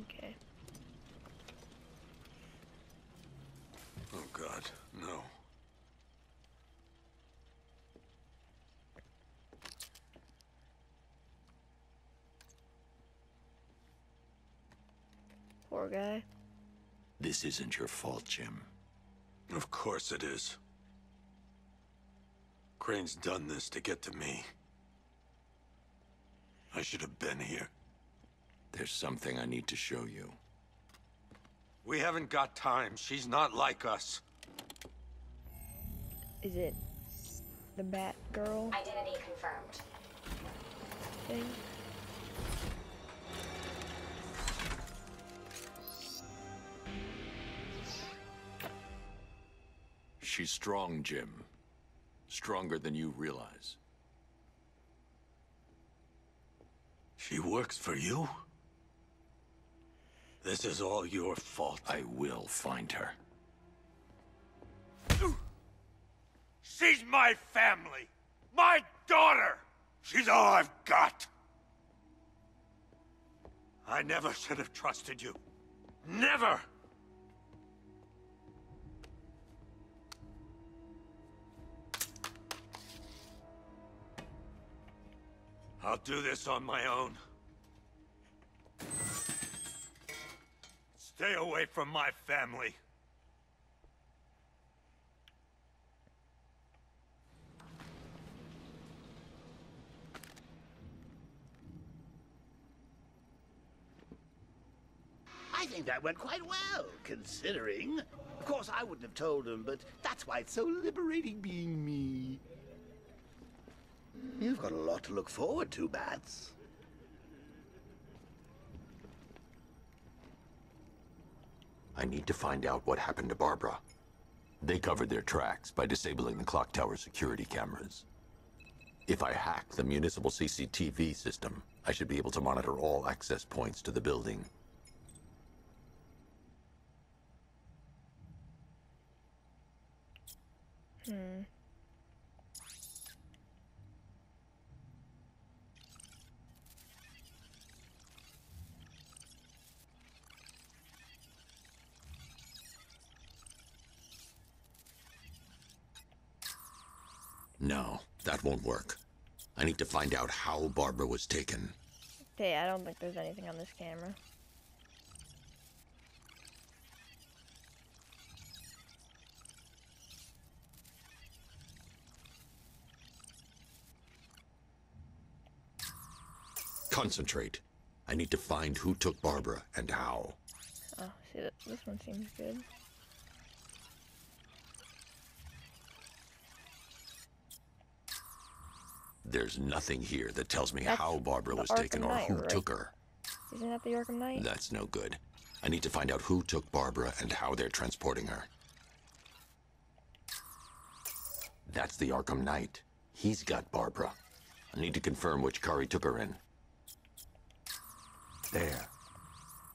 Okay. Oh god, no. Poor guy. This isn't your fault, Jim. Of course it is. Crane's done this to get to me. I should have been here. There's something I need to show you. We haven't got time. She's not like us. Is it the Bat Girl Identity confirmed. thing? She's strong, Jim. Stronger than you realize. She works for you? This is all your fault. I will find her. She's my family! My daughter! She's all I've got! I never should have trusted you. Never! I'll do this on my own. Stay away from my family. I think that went quite well, considering. Of course, I wouldn't have told him, but that's why it's so liberating being me. You've got a lot to look forward to, Bats. I need to find out what happened to Barbara. They covered their tracks by disabling the clock tower security cameras. If I hack the municipal CCTV system, I should be able to monitor all access points to the building. Hmm. No, that won't work. I need to find out how Barbara was taken. Okay, I don't think there's anything on this camera. Concentrate. I need to find who took Barbara and how. Oh, see, th- this one seems good. There's nothing here that tells me That's how Barbara was taken or Knight, who right? took her. Isn't that the Arkham Knight? That's no good. I need to find out who took Barbara and how they're transporting her. That's the Arkham Knight. He's got Barbara. I need to confirm which car he took her in. There.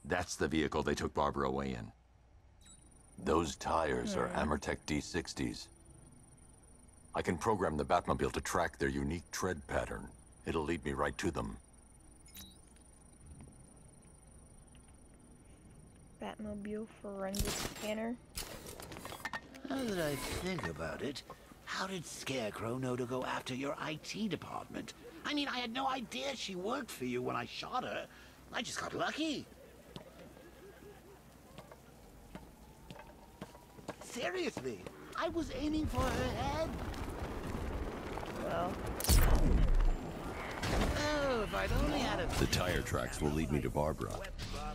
That's the vehicle they took Barbara away in. Those tires are hmm. AmerTek D60s. I can program the Batmobile to track their unique tread pattern. It'll lead me right to them. Batmobile forensic scanner. Now that I think about it, how did Scarecrow know to go after your IT department? I mean, I had no idea she worked for you when I shot her. I just got lucky. Seriously, I was aiming for her head. Well, Oh, if I'd only had a... The tire tracks will lead me to Barbara.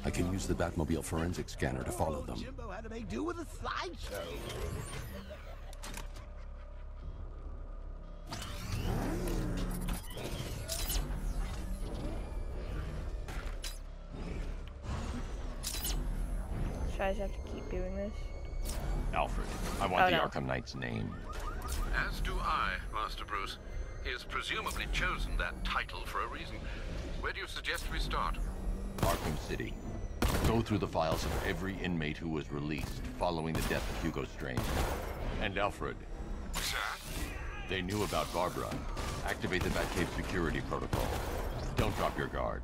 I can use the Batmobile forensic scanner to follow them. Jimbo had to make do with a slideshow. should I just have to keep doing this? Alfred, I want Oh, the no. Arkham Knight's name. As do I, Master Bruce. He has presumably chosen that title for a reason. Where do you suggest we start? Arkham City. Go through the files of every inmate who was released following the death of Hugo Strange. And Alfred. Sir? They knew about Barbara. Activate the Batcave security protocol. Don't drop your guard.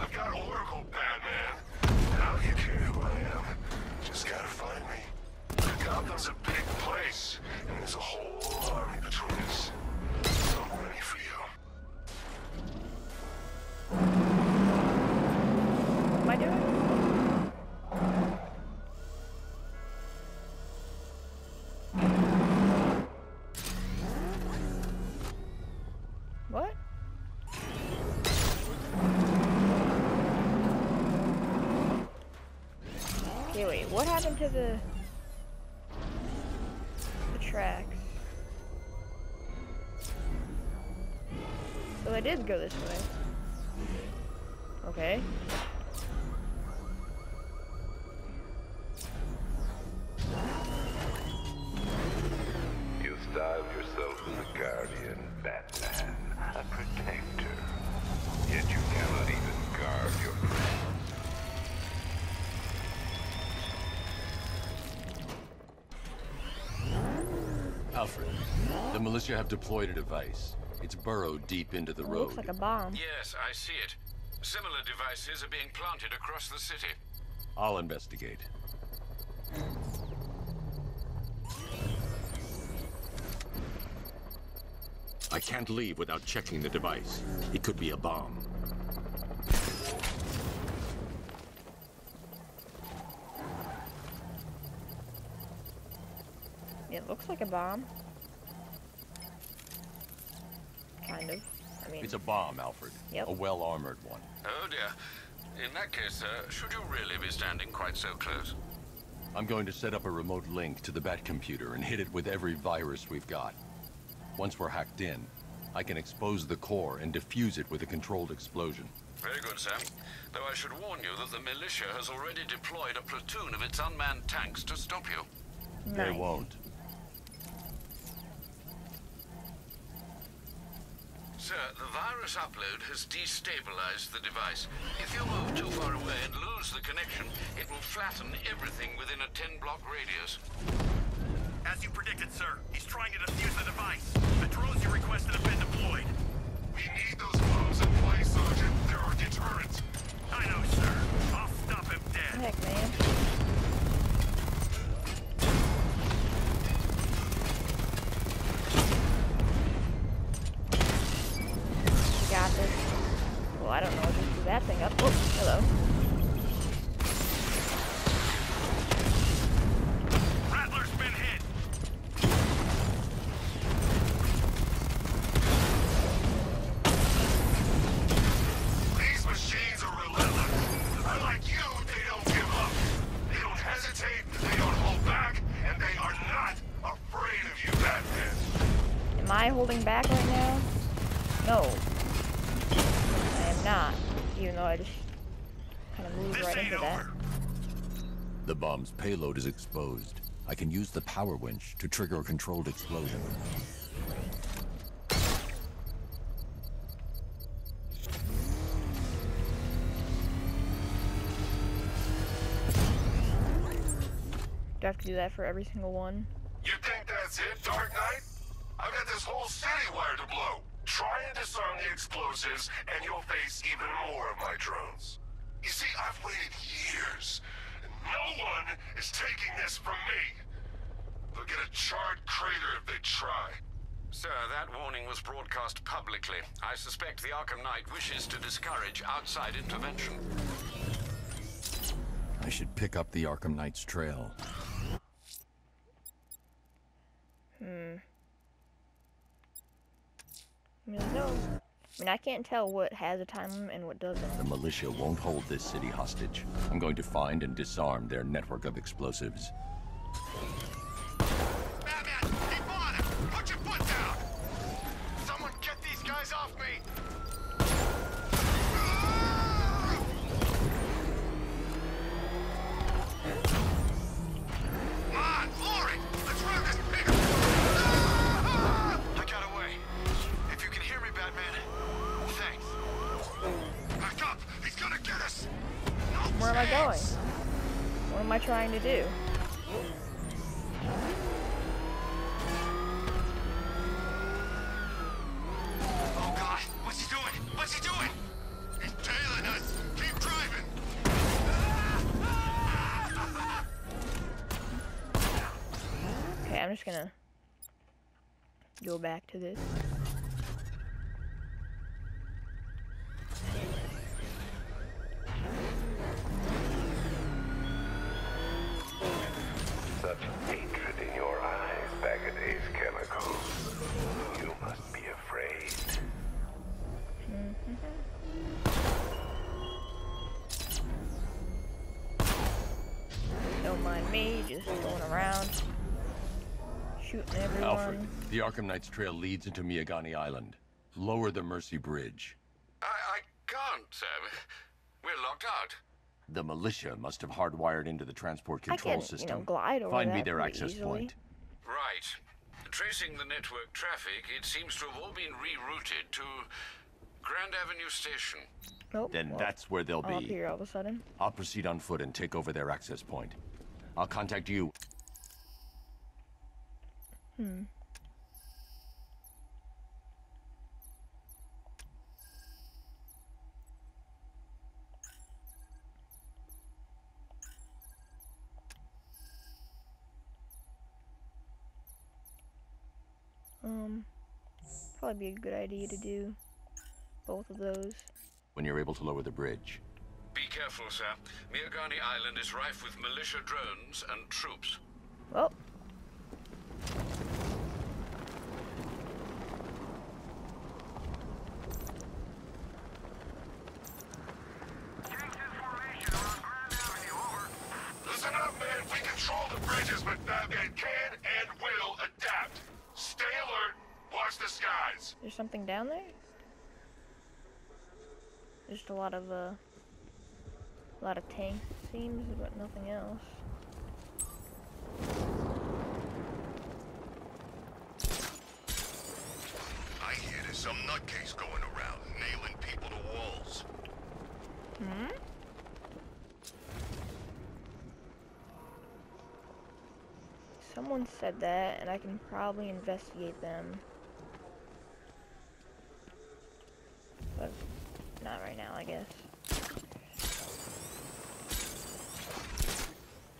I've got Oracle, Batman. Now you care who I am. Just gotta find me. Gotham's a what happened to the the tracks? So I did go this way. Okay. Alfred, the militia have deployed a device. It's burrowed deep into the It road. looks like a bomb. Yes, I see it. Similar devices are being planted across the city. I'll investigate. I can't leave without checking the device. It could be a bomb. It looks like a bomb. Kind of. I mean, It's a bomb, Alfred. Yep. A well-armored one. Oh dear. In that case, uh, should you really be standing quite so close? I'm going to set up a remote link to the Bat computer and hit it with every virus we've got. Once we're hacked in, I can expose the core and defuse it with a controlled explosion. Very good, Sam. Though I should warn you that the militia has already deployed a platoon of its unmanned tanks to stop you. They won't. Sir, the virus upload has destabilized the device. If you move too far away and lose the connection, it will flatten everything within a 10-block radius. As you predicted, sir, he's trying to defuse the device. The drones you requested have been deployed. We need those bombs in place, Sergeant. The bomb's payload is exposed. I can use the power winch to trigger a controlled explosion. Do I have to do that for every single one? You think that's it, Dark Knight? I've got this whole city wired to blow. Try and disarm the explosives, and you'll face even more of my drones. You see, I've waited years, and no one is taking this from me. They'll get a charred crater if they try. Sir, that warning was broadcast publicly. I suspect the Arkham Knight wishes to discourage outside intervention. I should pick up the Arkham Knight's trail. Hmm. I mean, there's no. I mean, I can't tell what has a time limit and what doesn't. The militia won't hold this city hostage. I'm going to find and disarm their network of explosives. Trying to do? Oh God, what's he doing? What's he doing? He's tailing us. Keep driving. Okay, I'm just gonna go back to this. Around, shooting everyone. Alfred, the Arkham Knight's trail leads into Miagani Island. Lower the Mercy Bridge. I, I can't, sir. We're locked out. The militia must have hardwired into the transport control I control can, you system. know, glide over Find me their access easily. point. Right. Tracing the network traffic, it seems to have all been rerouted to Grand Avenue Station. Nope. Then well, that's where they'll I'm up be. here all of a sudden. I'll proceed on foot and take over their access point. I'll contact you. Hmm. Um, probably be a good idea to do both of those. when you're able to lower the bridge. Be careful, sir. Miagani Island is rife with militia drones and troops. Well, Listen up, man. We control the bridges, but Batman can and will adapt. Stay alert. Watch the skies. There's something down there. Just a lot of uh, a lot of tank seems, but nothing else. I hear there's some nutcase going around, nailing people to walls. Hmm. Someone said that, and I can probably investigate them. But not right now, I guess.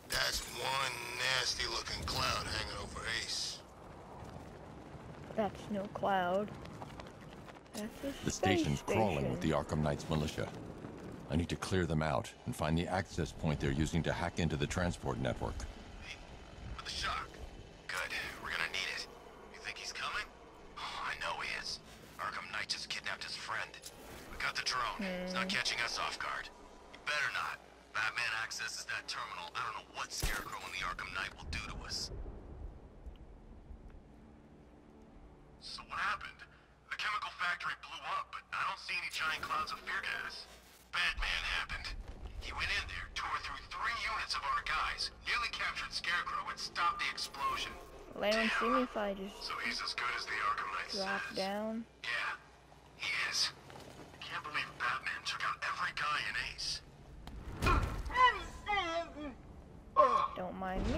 That's one nasty looking cloud hanging over Ace. That's no cloud. That's a The space station's crawling with the. Arkham Knight's militia. I need to clear them out and find the access point they're using to hack into the transport network. For the shock. Good. We're gonna need it. You think he's coming? Oh, I know he is. Arkham Knight just kidnapped his friend. We got the drone. He's not catching us off guard. He better not. Batman accesses that terminal. I don't know what Scarecrow and the Arkham Knight will do to us. So what happened? The chemical factory blew up, but I don't giant clouds of fear gas. Batman happened. He went in there, tore through three units of our guys, nearly captured Scarecrow, and stopped the explosion. Will anyone see me if I just So he's as good as the Arkham Knight drop says. down? Yeah, he is. I can't believe Batman took out every guy in Ace. Don't mind me.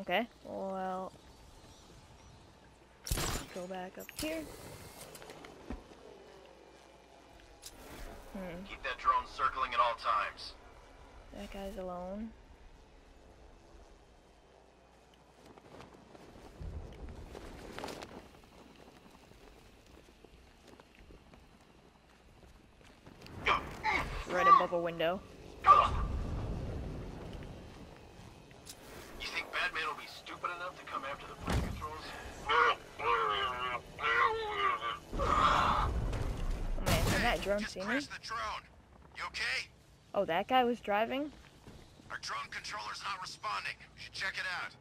Okay, well, go back up here. Hmm, Keep that drone circling at all times. that guy's alone. Right above a window. You think Batman will be stupid enough to come after the bridge controls? Oh man, can that drone see me? the drone. You okay? Oh, that guy was driving? Our drone controller's not responding. We should check it out.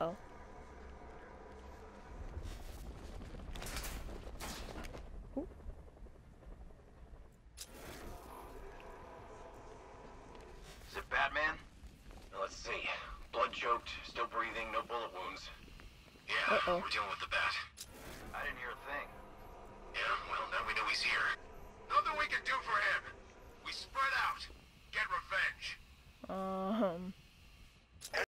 Uh-oh. Is it Batman? Now, let's see. Blood choked, still breathing, no bullet wounds. Yeah, Uh-oh. we're dealing with the bat. I didn't hear a thing. Yeah, well, now we know he's here. Nothing we can do for him.